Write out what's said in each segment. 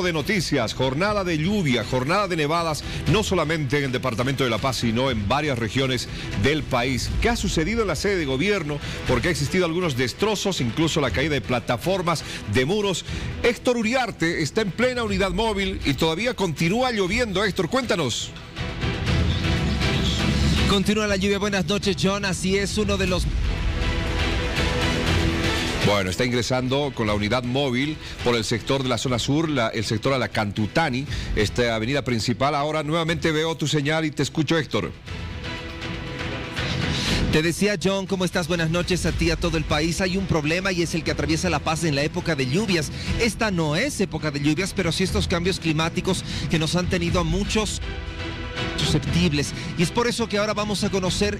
de noticias, jornada de lluvia, jornada de nevadas, no solamente en el departamento de La Paz, sino en varias regiones del país. ¿Qué ha sucedido en la sede de gobierno? Porque ha existido algunos destrozos, incluso la caída de plataformas, de muros. Héctor Uriarte está en plena unidad móvil y todavía continúa lloviendo. Héctor, cuéntanos. Continúa la lluvia. Buenas noches, John. Así es, uno de los bueno, está ingresando con la unidad móvil por el sector de la zona sur, el sector a la Cantutani, esta avenida principal. Ahora nuevamente veo tu señal y te escucho, Héctor. Te decía John, ¿cómo estás? Buenas noches a ti, a todo el país. Hay un problema y es el que atraviesa La Paz en la época de lluvias. Esta no es época de lluvias, pero sí estos cambios climáticos que nos han tenido a muchos Y es por eso que ahora vamos a conocer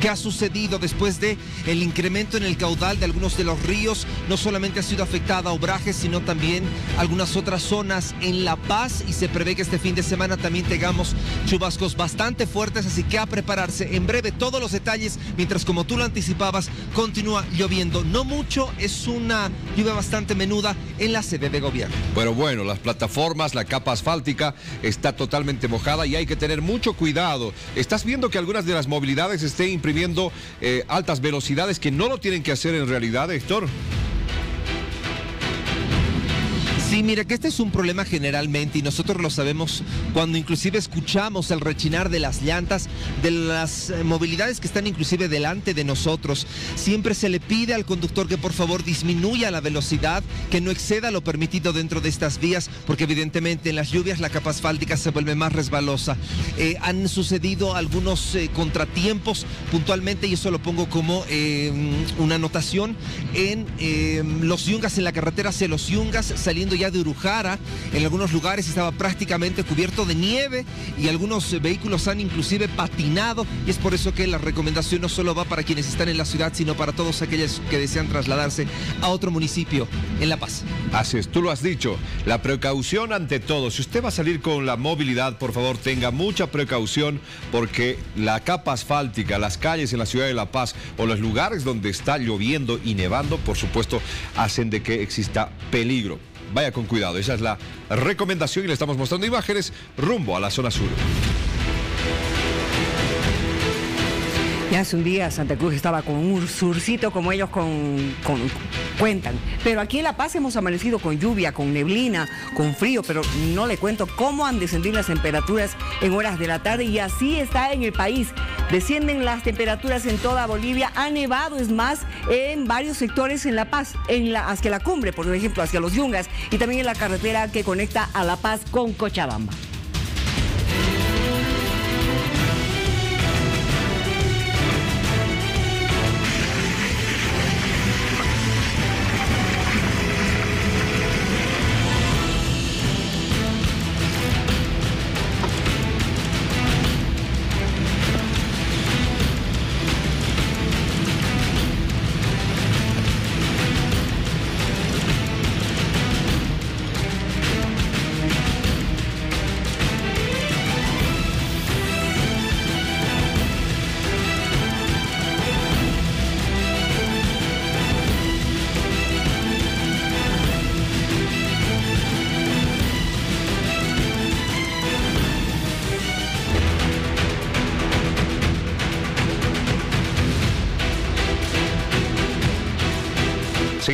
qué ha sucedido después de el incremento en el caudal de algunos de los ríos. No solamente ha sido afectada Obrajes, sino también algunas otras zonas en La Paz y se prevé que este fin de semana también tengamos chubascos bastante fuertes, así que a prepararse. En breve todos los detalles, mientras como tú lo anticipabas, continúa lloviendo. No mucho, es una lluvia bastante menuda en la sede de gobierno. Pero bueno, las plataformas, la capa asfáltica está totalmente mojada y hay que tener mucho cuidado. Estás viendo que algunas de las movilidades estén imprimiendo eh, altas velocidades que no lo tienen que hacer en realidad, Héctor. Sí, mira que este es un problema generalmente y nosotros lo sabemos cuando inclusive escuchamos el rechinar de las llantas, de las eh, movilidades que están inclusive delante de nosotros. Siempre se le pide al conductor que por favor disminuya la velocidad, que no exceda lo permitido dentro de estas vías, porque evidentemente en las lluvias la capa asfáltica se vuelve más resbalosa. Eh, han sucedido algunos eh, contratiempos puntualmente y eso lo pongo como una anotación en los yungas, en la carretera hacia los yungas, saliendo ya de Urujara. En algunos lugares estaba prácticamente cubierto de nieve y algunos vehículos han inclusive patinado. Y es por eso que la recomendación no solo va para quienes están en la ciudad, sino para todos aquellos que desean trasladarse a otro municipio en La Paz. Así es, tú lo has dicho. La precaución ante todo. Si usted va a salir con la movilidad, por favor, tenga mucha precaución porque la capa asfáltica, las calles en la ciudad de La Paz o los lugares donde está lloviendo y nevando, por supuesto, hacen de que exista peligro vaya con cuidado. Esa es la recomendación y le estamos mostrando imágenes rumbo a la zona sur. Ya hace un día Santa Cruz estaba con un surcito como ellos con, cuentan. Pero aquí en La Paz hemos amanecido con lluvia, con neblina, con frío, pero no le cuento cómo han descendido las temperaturas en horas de la tarde y así está en el país. Descienden las temperaturas en toda Bolivia, ha nevado, es más, en varios sectores en La Paz, en la, hacia la cumbre, por ejemplo, hacia los Yungas y también en la carretera que conecta a La Paz con Cochabamba.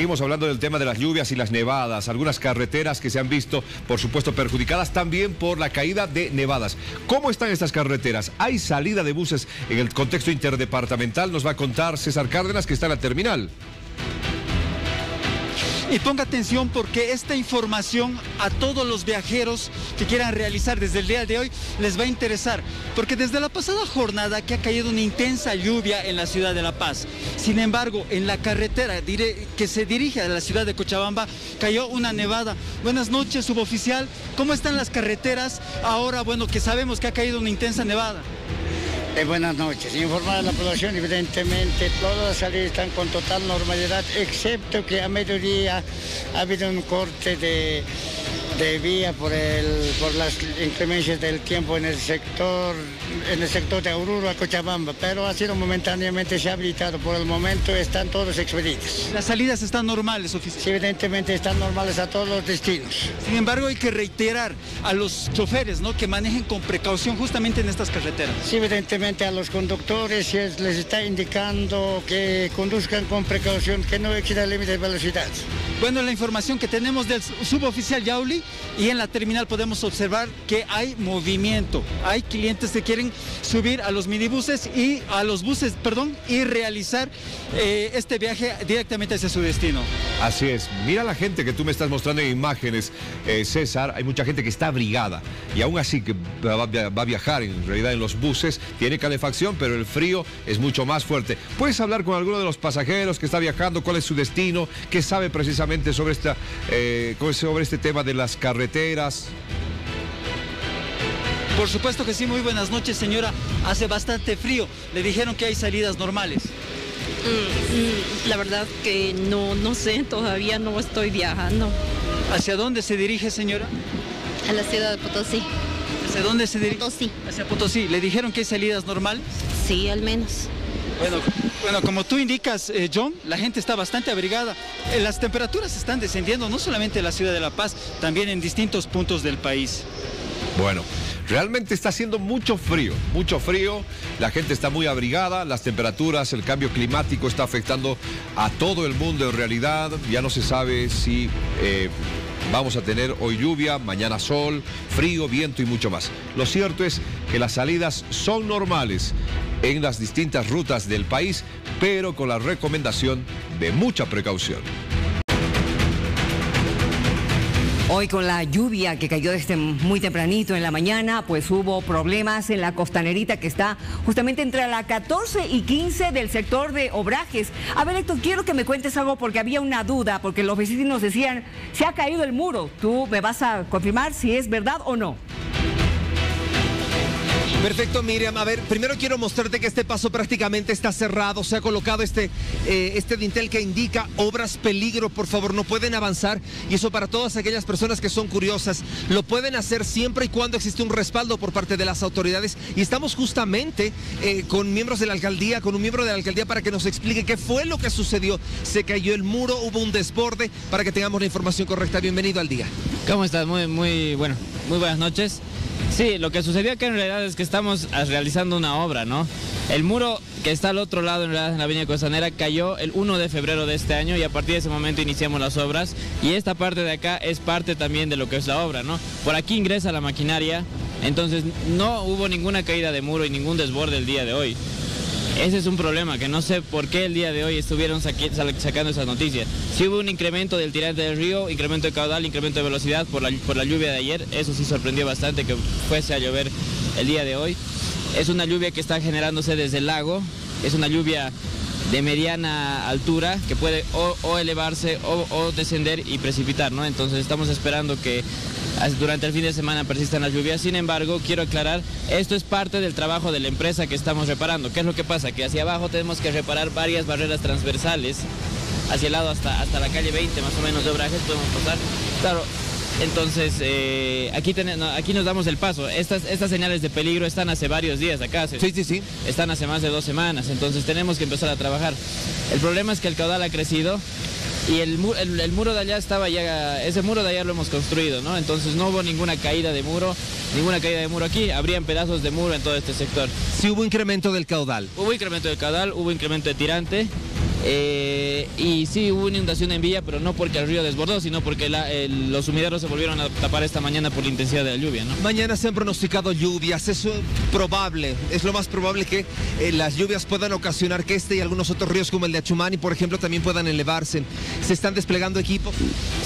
Seguimos hablando del tema de las lluvias y las nevadas, algunas carreteras que se han visto, por supuesto, perjudicadas también por la caída de nevadas. ¿Cómo están estas carreteras? ¿Hay salida de buses en el contexto interdepartamental? Nos va a contar César Cárdenas, que está en la terminal. Y ponga atención porque esta información a todos los viajeros que quieran realizar desde el día de hoy les va a interesar. Porque desde la pasada jornada que ha caído una intensa lluvia en la ciudad de La Paz. Sin embargo, en la carretera que se dirige a la ciudad de Cochabamba cayó una nevada. Buenas noches, suboficial. ¿Cómo están las carreteras ahora, bueno, que sabemos que ha caído una intensa nevada? Buenas noches. Informar a la población, evidentemente, todas las salidas están con total normalidad, excepto que a mediodía ha habido un corte de, de vía por, el, por las inclemencias del tiempo en el sector, en el sector de Oruro a Cochabamba, pero ha sido momentáneamente se ha habilitado. Por el momento están todos expedidos. Las salidas están normales, oficial. Sí, evidentemente están normales a todos los destinos. Sin embargo, hay que reiterar a los choferes ¿no? que manejen con precaución justamente en estas carreteras. Sí, evidentemente a los conductores les está indicando que conduzcan con precaución, que no exista límite de velocidad. Bueno, la información que tenemos del suboficial Yauli y en la terminal podemos observar que hay movimiento. Hay clientes que quieren subir a los minibuses y a los buses, perdón, y realizar eh, este viaje directamente hacia su destino. Así es. Mira la gente que tú me estás mostrando en imágenes, eh, César. Hay mucha gente que está abrigada y aún así que va, a viajar en realidad en los buses. Tiene calefacción, pero el frío es mucho más fuerte. ¿Puedes hablar con alguno de los pasajeros que está viajando? ¿Cuál es su destino? ¿Qué sabe precisamente? sobre, esta, eh, sobre este tema de las carreteras. Por supuesto que sí, muy buenas noches señora. Hace bastante frío. Le dijeron que hay salidas normales. Mm, mm, la verdad que no, no sé, todavía no estoy viajando. ¿Hacia dónde se dirige señora? A la ciudad de Potosí. ¿Hacia dónde se dirige? Potosí. Hacia Potosí. ¿Le dijeron que hay salidas normales? Sí, al menos. Bueno, bueno, como tú indicas, eh, John, la gente está bastante abrigada. Eh, las temperaturas están descendiendo, no solamente en la ciudad de La Paz, también en distintos puntos del país. Bueno, realmente está haciendo mucho frío, mucho frío, la gente está muy abrigada, las temperaturas, el cambio climático está afectando a todo el mundo en realidad, ya no se sabe si... Eh, vamos a tener hoy lluvia, mañana sol, frío, viento y mucho más. Lo cierto es que las salidas son normales en las distintas rutas del país, pero con la recomendación de mucha precaución. Hoy con la lluvia que cayó muy tempranito en la mañana, pues hubo problemas en la costanerita que está justamente entre la 14 y 15 del sector de Obrajes. A ver, Héctor, quiero que me cuentes algo porque había una duda, porque los vecinos decían, se ha caído el muro. ¿Tú me vas a confirmar si es verdad o no? Perfecto, Miriam. A ver, primero quiero mostrarte que este paso prácticamente está cerrado. Se ha colocado este, eh, este dintel que indica obras peligro. Por favor, no pueden avanzar. Y eso para todas aquellas personas que son curiosas. Lo pueden hacer siempre y cuando existe un respaldo por parte de las autoridades. Y estamos justamente eh, con miembros de la alcaldía, con un miembro de la alcaldía para que nos explique qué fue lo que sucedió. Se cayó el muro, hubo un desborde para que tengamos la información correcta. Bienvenido al día. ¿Cómo estás? Muy, muy, bueno, muy buenas noches. Sí, lo que sucedió acá en realidad es que estamos realizando una obra, ¿no? El muro que está al otro lado en, la Avenida Costanera cayó el 1 de febrero de este año y a partir de ese momento iniciamos las obras y esta parte de acá es parte también de lo que es la obra, ¿no? Por aquí ingresa la maquinaria, entonces no hubo ninguna caída de muro y ningún desborde el día de hoy. Ese es un problema, que no sé por qué el día de hoy estuvieron sacando esas noticias. Si hubo un incremento del tirante del río, incremento de caudal, incremento de velocidad por la, por la lluvia de ayer. Eso sí sorprendió bastante que fuese a llover el día de hoy. Es una lluvia que está generándose desde el lago. Es una lluvia de mediana altura que puede o, elevarse o, o, descender y precipitar, ¿no? Entonces estamos esperando que durante el fin de semana persistan las lluvias. Sin embargo, quiero aclarar, esto es parte del trabajo de la empresa que estamos reparando. ¿Qué es lo que pasa? Que hacia abajo tenemos que reparar varias barreras transversales. Hacia el lado hasta, hasta la calle 20 más o menos de obrajes podemos pasar. Claro, entonces, eh, aquí, aquí nos damos el paso. Estas, estas señales de peligro están hace varios días acá. Sí, sí, sí. Están hace más de dos semanas, entonces tenemos que empezar a trabajar. El problema es que el caudal ha crecido y el, el, muro de allá estaba ya, ese muro de allá lo hemos construido, ¿no? Entonces no hubo ninguna caída de muro, ninguna caída de muro aquí, habrían pedazos de muro en todo este sector. Sí hubo incremento del caudal. Hubo incremento del caudal, hubo incremento de tirante, eh, y sí, hubo inundación en Villa, pero no porque el río desbordó, sino porque los sumideros se volvieron a tapar esta mañana por la intensidad de la lluvia. ¿no? Mañana se han pronosticado lluvias, es probable, es lo más probable que eh, las lluvias puedan ocasionar que este y algunos otros ríos como el de Achumani, por ejemplo, también puedan elevarse. ¿Se están desplegando equipos?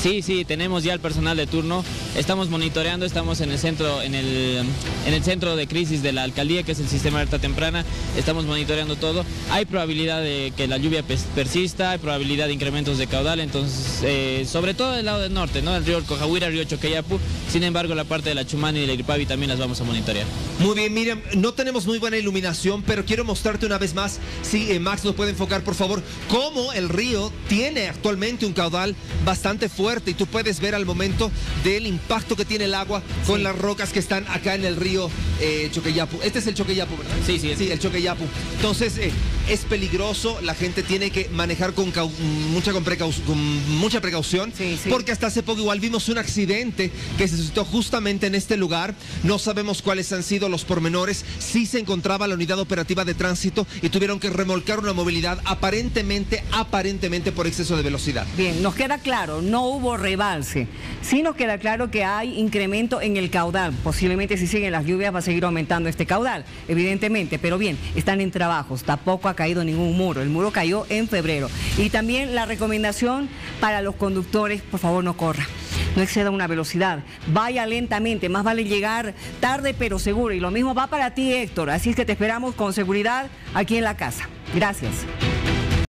Sí, sí, tenemos ya el personal de turno, estamos monitoreando, estamos en el centro, en el, en el centro de crisis de la alcaldía, que es el sistema de alerta temprana, estamos monitoreando todo. Hay probabilidad de que la lluvia pese persista, hay probabilidad de incrementos de caudal, entonces, eh, sobre todo del lado del norte, ¿no? El río Cojahuira, el río Choqueyapu, sin embargo, la parte de la Chumani y la Iripavi también las vamos a monitorear. Muy bien, Miriam, no tenemos muy buena iluminación, pero quiero mostrarte una vez más, si eh, Max nos puede enfocar, por favor, cómo el río tiene actualmente un caudal bastante fuerte y tú puedes ver al momento del impacto que tiene el agua con las rocas que están acá en el río eh, Choqueyapu. Este es el Choqueyapu, ¿verdad? Sí, sí, Sí, el Choqueyapu. Entonces, eh, es peligroso, la gente tiene que manejar con, mucha, con, con mucha precaución, Sí, sí. porque hasta hace poco igual vimos un accidente que se suscitó justamente en este lugar. No sabemos cuáles han sido los pormenores. Sí se encontraba la unidad operativa de tránsito y tuvieron que remolcar una movilidad aparentemente, aparentemente por exceso de velocidad. Bien, nos queda claro, no hubo rebalse. Sí nos queda claro que hay incremento en el caudal. Posiblemente si siguen las lluvias va a seguir aumentando este caudal, evidentemente. Pero bien, están en trabajos. Tampoco caído ningún muro. El muro cayó en febrero. Y también la recomendación para los conductores, por favor no corra. No exceda una velocidad. Vaya lentamente. Más vale llegar tarde pero seguro. Y lo mismo va para ti, Héctor. Así es que te esperamos con seguridad aquí en la casa. Gracias.